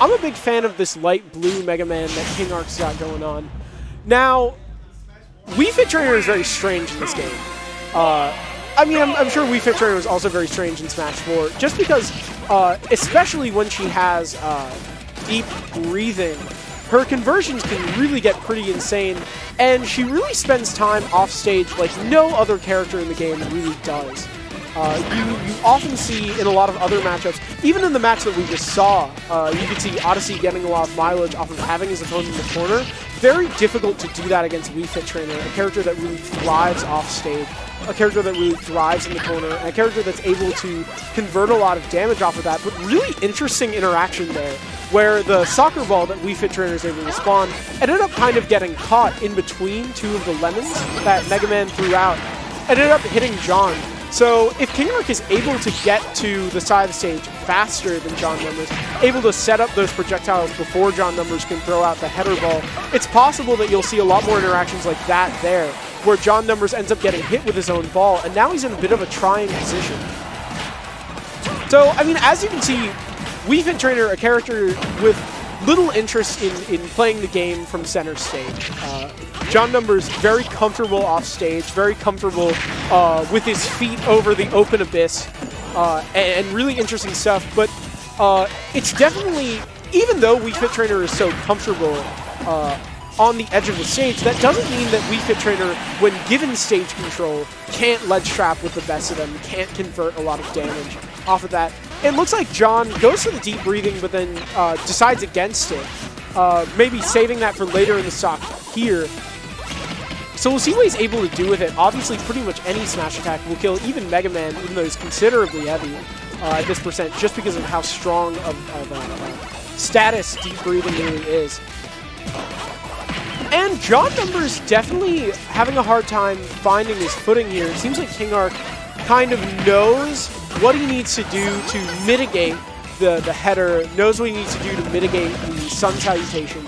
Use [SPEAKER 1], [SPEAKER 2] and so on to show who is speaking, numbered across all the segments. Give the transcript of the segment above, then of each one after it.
[SPEAKER 1] I'm a big fan of this light blue Mega Man that King Arc's got going on. Now, Wii Fit Trainer is very strange in this game. Uh, I mean, I'm, I'm, sure Wii Fit Trainer was also very strange in Smash 4, just because, uh, especially when she has uh, deep breathing, her conversions can really get pretty insane, and she really spends time off stage like no other character in the game really does. Uh, you, you often see in a lot of other matchups, even in the match that we just saw, uh, you could see Odyssey getting a lot of mileage off of having his opponent in the corner. Very difficult to do that against Wii Fit Trainer, a character that really thrives off stage, a character that really thrives in the corner, and a character that's able to convert a lot of damage off of that, but really interesting interaction there, where the soccer ball that Wii Fit Trainer is able to spawn ended up kind of getting caught in between two of the lemons that Mega Man threw out, ended up hitting John, so if King Arc is able to get to the side of the stage faster than John Numbers, able to set up those projectiles before John Numbers can throw out the header ball, it's possible that you'll see a lot more interactions like that there, where John Numbers ends up getting hit with his own ball, and now he's in a bit of a trying position. So, I mean, as you can see, Wii Fit Trainer, a character with little interest in, in playing the game from center stage. Uh, John Numbers very comfortable off stage, very comfortable uh, with his feet over the open abyss, uh, and, and, really interesting stuff. But uh, it's definitely, even though Wii Fit Trainer is so comfortable uh, on the edge of the stage, that doesn't mean that Wii Fit Trainer, when given stage control, can't ledge trap with the best of them, can't convert a lot of damage off of that. It looks like John goes for the deep breathing, but then uh, decides against it. Uh, maybe saving that for later in the stock here. So we'll see what he's able to do with it. Obviously, pretty much any smash attack will kill even Mega Man, even though he's considerably heavy uh, at this percent, just because of how strong of, of uh, status deep breathing really is. And John Numbers definitely having a hard time finding his footing here. It seems like King Arc kind of knows what he needs to do to mitigate the, the header, knows what he needs to do to mitigate the Sun Salutation.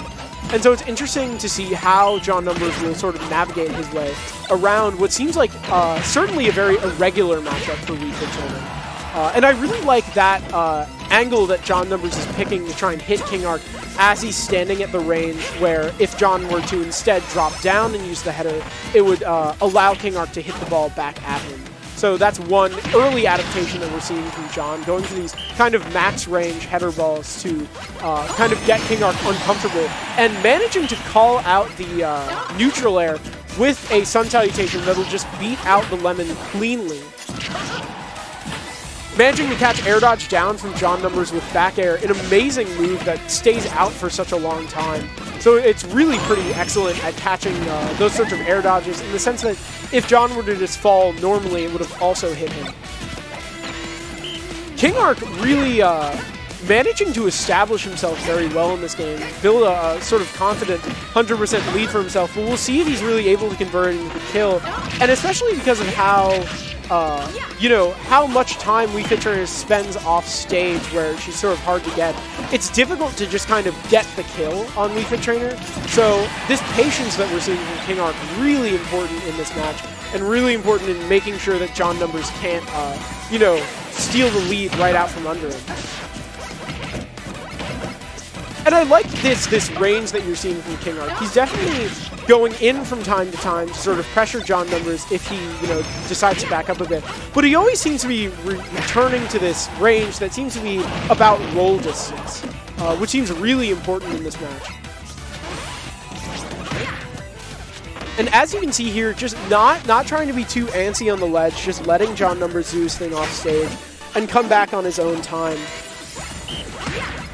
[SPEAKER 1] And so it's interesting to see how John Numbers will sort of navigate his way around what seems like uh, certainly a very irregular matchup for Wii Fit. Uh, and I really like that uh, angle that John Numbers is picking to try and hit King Arc as he's standing at the range where if John were to instead drop down and use the header, it would uh, allow King Arc to hit the ball back at him. So that's one early adaptation that we're seeing from John, going to these kind of max range header balls to uh, kind of get King Arc uncomfortable, and managing to call out the uh, neutral air with a Sun Salutation that'll just beat out the Lemon cleanly. Managing to catch air dodge down from John Numbers with back air, an amazing move that stays out for such a long time. So it's really pretty excellent at catching uh, those sorts of air dodges in the sense that if John were to just fall normally, it would have also hit him. King Arc really uh, managing to establish himself very well in this game, build a, a sort of confident 100% lead for himself, but we'll see if he's really able to convert into the kill, and especially because of how uh, you know, how much time Fit Trainer spends off stage where she's sort of hard to get. It's difficult to just kind of get the kill on Fit Trainer. So this patience that we're seeing from King Arc really important in this match and really important in making sure that John Numbers can't, uh, you know, steal the lead right out from under him. And I like this this range that you're seeing from King Arc. He's definitely going in from time to time to sort of pressure John Numbers if he, you know, decides to back up a bit. But he always seems to be re returning to this range that seems to be about roll distance, uh, which seems really important in this match. And as you can see here, just not not trying to be too antsy on the ledge, just letting John Numbers do his thing off stage and come back on his own time.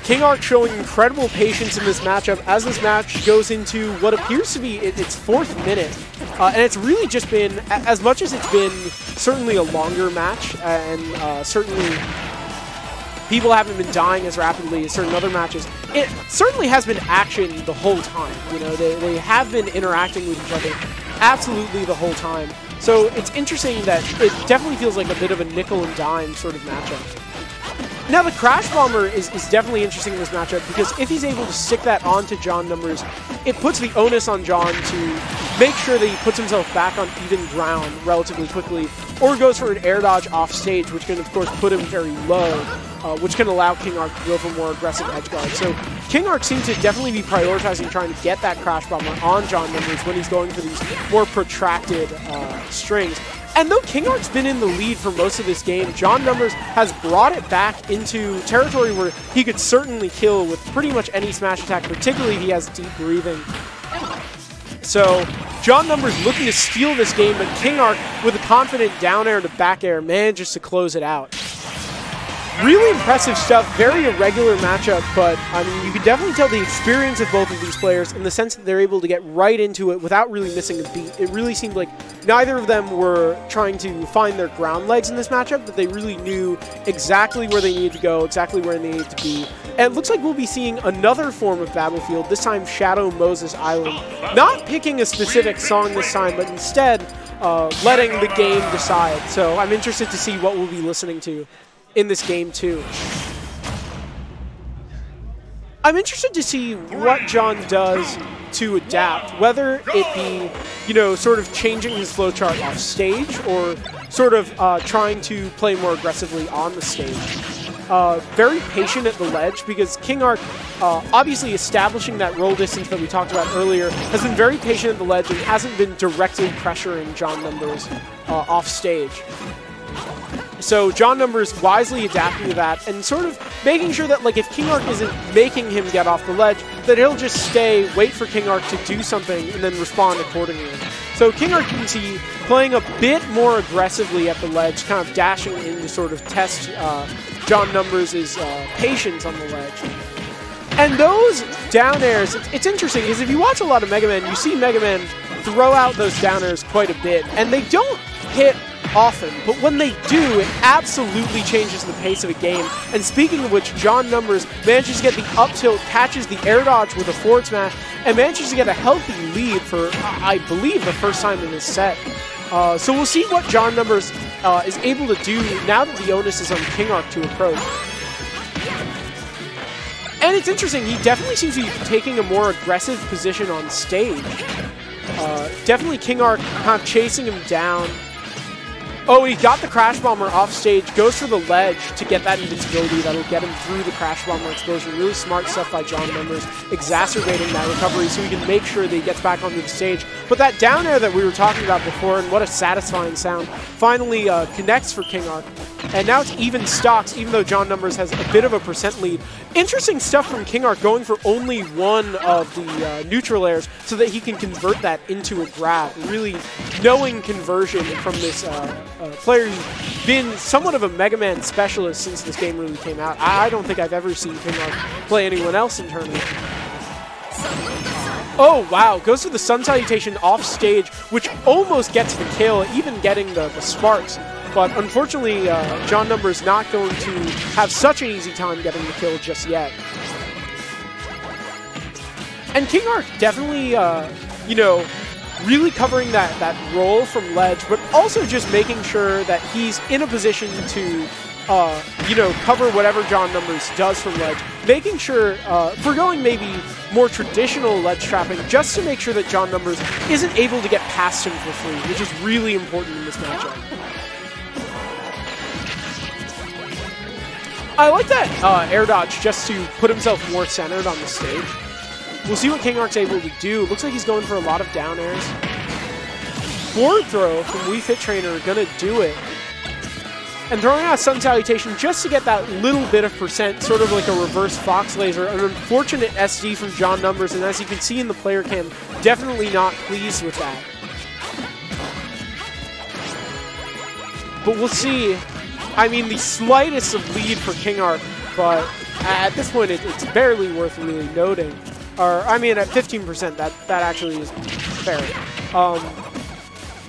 [SPEAKER 1] King Arc showing incredible patience in this matchup as this match goes into what appears to be its fourth minute. Uh, and it's really just been, as much as it's been certainly a longer match, and uh, certainly people haven't been dying as rapidly as certain other matches, it certainly has been action the whole time. You know, they, they have been interacting with each other absolutely the whole time. So it's interesting that it definitely feels like a bit of a nickel and dime sort of matchup. Now, the Crash Bomber is, is definitely interesting in this matchup because if he's able to stick that onto John numbers, it puts the onus on John to make sure that he puts himself back on even ground relatively quickly, or goes for an air dodge off stage, which can, of course, put him very low, uh, which can allow King Arc to go for more aggressive edge guard. So King Arc seems to definitely be prioritizing trying to get that Crash Bomber on John numbers when he's going for these more protracted uh, strings. And though King Arc's been in the lead for most of this game, John Numbers has brought it back into territory where he could certainly kill with pretty much any smash attack, particularly if he has deep breathing. So John Numbers looking to steal this game, but King Arc, with a confident down air to back air, manages to close it out. Really impressive stuff. Very irregular matchup, but I mean, you can definitely tell the experience of both of these players in the sense that they're able to get right into it without really missing a beat. It really seemed like neither of them were trying to find their ground legs in this matchup, but they really knew exactly where they needed to go, exactly where they needed to be. And it looks like we'll be seeing another form of Battlefield, this time Shadow Moses Island. Not picking a specific song this time, but instead uh, letting the game decide. So I'm interested to see what we'll be listening to in this game too. I'm interested to see what John does to adapt, whether it be, you know, sort of changing his flowchart off stage or sort of uh, trying to play more aggressively on the stage. Uh, very patient at the ledge because King Arc, uh, obviously establishing that roll distance that we talked about earlier, has been very patient at the ledge and hasn't been directly pressuring John Numbers uh, off stage. So John Numbers wisely adapting to that and sort of making sure that like if King Arc isn't making him get off the ledge, that he'll just stay, wait for King Arc to do something, and then respond accordingly. So King you can see, playing a bit more aggressively at the ledge, kind of dashing in to sort of test uh, John Numbers' uh, patience on the ledge. And those down airs, it's, it's interesting because if you watch a lot of Mega Man, you see Mega Man throw out those down airs quite a bit, and they don't hit often, but when they do, it absolutely changes the pace of a game. And speaking of which, John Numbers manages to get the up tilt, catches the air dodge with a forward smash, and manages to get a healthy lead for, I believe, the first time in this set. Uh, so we'll see what John Numbers uh, is able to do now that the onus is on King Arc to approach. And it's interesting, he definitely seems to be taking a more aggressive position on stage. Uh, definitely King Arc kind of chasing him down, Oh, he got the Crash Bomber off stage, goes for the ledge to get that invincibility that'll get him through the Crash Bomber explosion. Really smart stuff by John Numbers, exacerbating that recovery so he can make sure that he gets back onto the stage. But that down air that we were talking about before, and what a satisfying sound, finally uh, connects for King Arc. And now it's even stocks, even though John Numbers has a bit of a percent lead. Interesting stuff from King Arc going for only one of the uh, neutral airs so that he can convert that into a grab. Really knowing conversion from this uh, uh, player who's been somewhat of a Mega Man specialist since this game really came out. I, don't think I've ever seen King Arc play anyone else in tournament. Oh, wow. Goes to the Sun Salutation off stage, which almost gets the kill, even getting the, the sparks. But unfortunately, uh, John Number is not going to have such an easy time getting the kill just yet. And King Arc definitely, uh, you know, really covering that, that roll from ledge, but also just making sure that he's in a position to, uh, you know, cover whatever John Numbers does from ledge. Making sure, uh, going maybe more traditional ledge trapping, just to make sure that John Numbers isn't able to get past him for free, which is really important in this matchup. I like that uh, air dodge just to put himself more centered on the stage. We'll see what King Arc's able to do. Looks like he's going for a lot of down airs. Forward throw from Wii Fit Trainer, gonna do it. And throwing out Sun Salutation just to get that little bit of percent, sort of like a reverse Fox Laser. An unfortunate SD from John Numbers, and as you can see in the player cam, definitely not pleased with that. But we'll see I mean, the slightest of lead for King Arc, but at this point, it, it's barely worth really noting. Or, I mean, at 15%, that, that actually is fair. Um,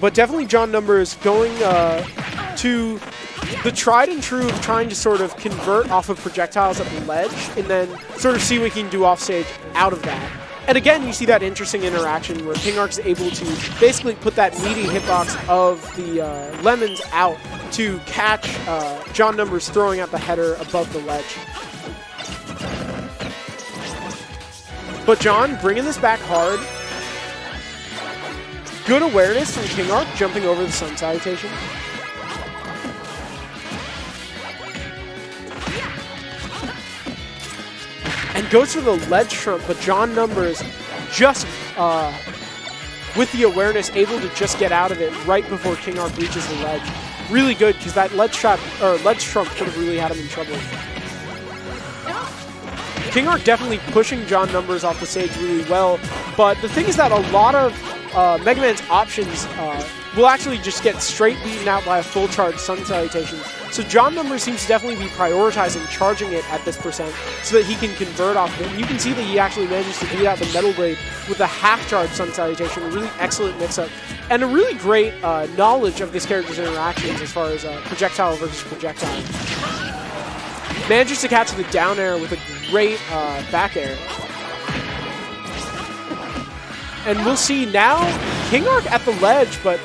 [SPEAKER 1] but definitely John Number is going uh, to the tried and true of trying to sort of convert off of projectiles at the ledge and then sort of see what he can do offstage out of that. And again, you see that interesting interaction where King Arc is able to basically put that meaty hitbox of the uh, lemons out to catch uh, John Numbers throwing out the header above the ledge. But John bringing this back hard. Good awareness from King Arc jumping over the Sun Salutation. And goes for the ledge trump, but John Numbers just uh, with the awareness able to just get out of it right before King Arc reaches the ledge. Really good because that ledge trap or ledge trump could have really had him in trouble. King Arc definitely pushing John Numbers off the stage really well, but the thing is that a lot of uh, Mega Man's options uh, will actually just get straight beaten out by a full charge Sun Salutation. So John Numbers seems to definitely be prioritizing charging it at this percent so that he can convert off of it. You can see that he actually manages to beat out the Metal Blade with a half charge Sun Salutation, a really excellent mix-up, and a really great uh, knowledge of this character's interactions as far as uh, projectile versus projectile. Manages to catch the down air with a great uh, back air. And we'll see now King Arc at the ledge, but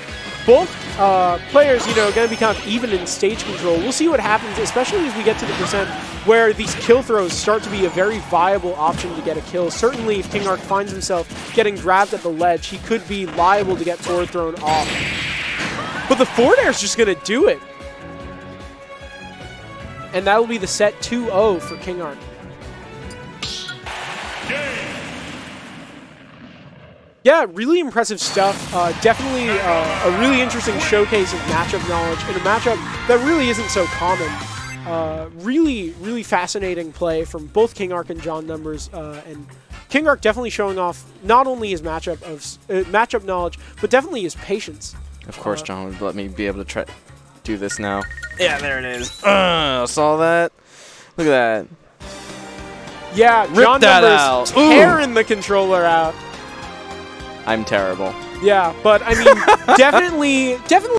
[SPEAKER 1] both uh, players, you know, going to be kind of even in stage control. We'll see what happens, especially as we get to the percent where these kill throws start to be a very viable option to get a kill. Certainly, if King Arc finds himself getting grabbed at the ledge, he could be liable to get forward thrown off. But the forward air is just going to do it. And that will be the set 2-0 for King Arc. Yeah, really impressive stuff. Uh, definitely uh, a really interesting showcase of matchup knowledge in a matchup that really isn't so common. Uh, really, really fascinating play from both King Arc and John Numbers, uh, and King Arc definitely showing off not only his matchup of uh, matchup knowledge, but definitely his patience.
[SPEAKER 2] Of course,
[SPEAKER 1] Uh,
[SPEAKER 2] John would let me be able to try do this now. Yeah, there it is. Uh, saw that. Look at that.
[SPEAKER 1] Yeah,
[SPEAKER 2] Rip
[SPEAKER 1] John
[SPEAKER 2] that
[SPEAKER 1] Numbers
[SPEAKER 2] out. Ooh.
[SPEAKER 1] tearing the controller out.
[SPEAKER 2] I'm terrible.
[SPEAKER 1] Yeah, but I mean, definitely, definitely.